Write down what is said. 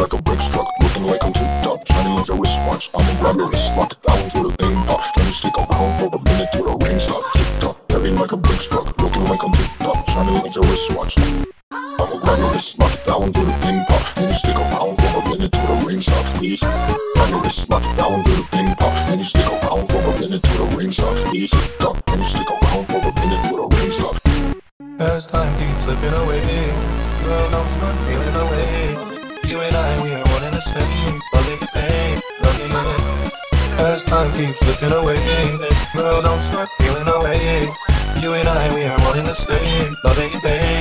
like a Brinks truck, looking like I'm too tough. Shining like a wristwatch, I'ma grab your lock it down to the thing pop. Can you stick around for a minute till the rain stop? Tick tock, heavy like a Brinks truck, looking like I'm too tough. Shining like a wristwatch. I'ma grab your lock it down to the pin pop. Can you stick around for a minute till the rain stop, please? Grab your wrist, lock it down to the pin pop. Can you stick around for a minute till the rain stop, please? Tick Can you stick around for a minute till the rain stop? As time keeps slipping away, girl, don't start feeling As time keeps slipping away, girl, don't start feeling away. You and I, we are one and the same. Loving pain.